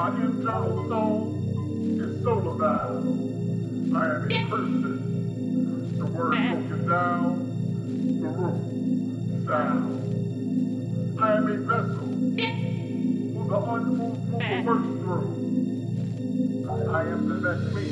my internal soul is solar bound. I am a person. The word broken down, the root, sound. I am a vessel who the unmoved works through. I am the best me.